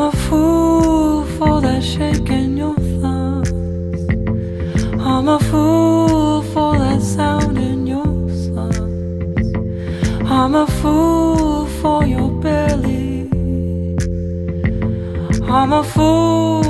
a fool for that shake in your thumbs. I'm a fool for that sound in your slums. I'm a fool for your belly. I'm a fool.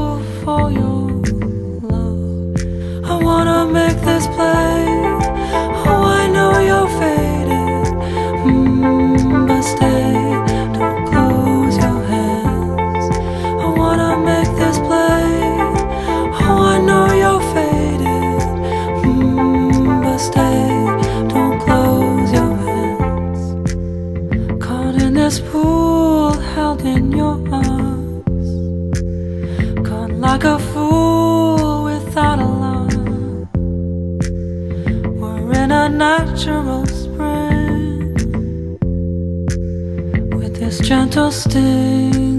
child in your arms. Gone like a fool without a love We're in a natural spring. With this gentle sting.